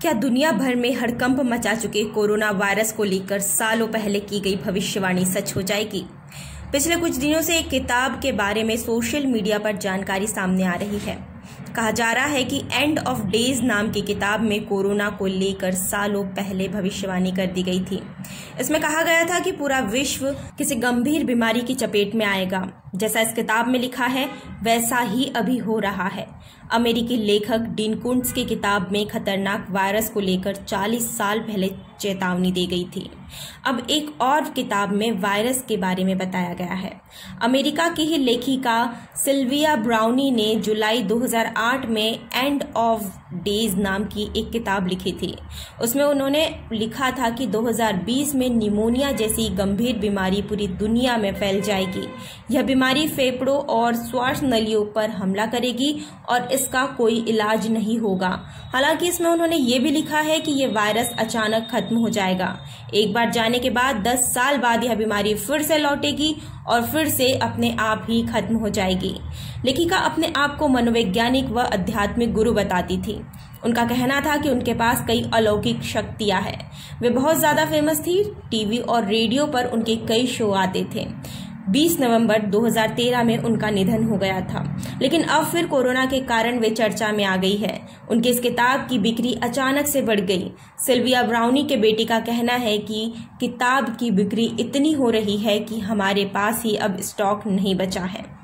क्या दुनिया भर में हड़कंप मचा चुके कोरोना वायरस को लेकर सालों पहले की गई भविष्यवाणी सच हो जाएगी? पिछले कुछ दिनों से एक किताब के बारे में सोशल मीडिया पर जानकारी सामने आ रही है। कहा जा रहा है कि एंड ऑफ़ डेज़ नाम की किताब में कोरोना को लेकर सालों पहले भविष्यवाणी कर दी गई थी। इसमें कहा गया था कि पूरा विश्व किसी गंभीर बीमारी की चपेट में आएगा। जैसा इस किताब में लिखा है, वैसा ही अभी हो रहा है। अमेरिकी लेखक डीन कुंट्स की किताब में खतरनाक वायरस को लेकर 40 साल पहले चेतावनी दी गई थी। अब एक और किताब में वायरस के बारे में बताया गया है। अमेरिका की ही लेखिका सिल्विया ब्राउनी ने जुलाई 2008 में एंड ऑफ़ डेज़ नाम की एक किताब लिखी थी। उसमें उन्होंने लिखा था कि 2020 में निमोनिया जैसी गंभीर बीमारी पूरी दुनिया में फैल जाएगी। यह बीमारी फेफड़ों और श्वास नलियों पर हमला करेगी और इसका कोई इलाज नहीं होगा। हालाँकि इसमें उन्होंने ये भी लिखा है कि यह वायरस अचानक खत्म हो जाएगा। एक बार जाने के बाद 10 साल बाद यह बीमारी फिर से लौटेगी और फिर से अपने आप ही खत्म हो जाएगी। लेखिका अपने आप को मनोवैज्ञानिक व आध्यात्मिक गुरु बताती थी। उनका कहना था कि उनके पास कई अलौकिक शक्तियाँ हैं। वे बहुत ज़्यादा फ़ेमस थी। टीवी और रेडियो पर उनके कई शो आते थे। 20 नवंबर 2013 में उनका निधन हो गया था। लेकिन अब फिर कोरोना के कारण वे चर्चा में आ गई है। उनकी इस किताब की बिक्री अचानक से बढ़ गई। सिल्विया ब्राउनी के बेटी का कहना है कि किताब की बिक्री इतनी हो रही है कि हमारे पास ही अब स्टॉक नहीं बचा है।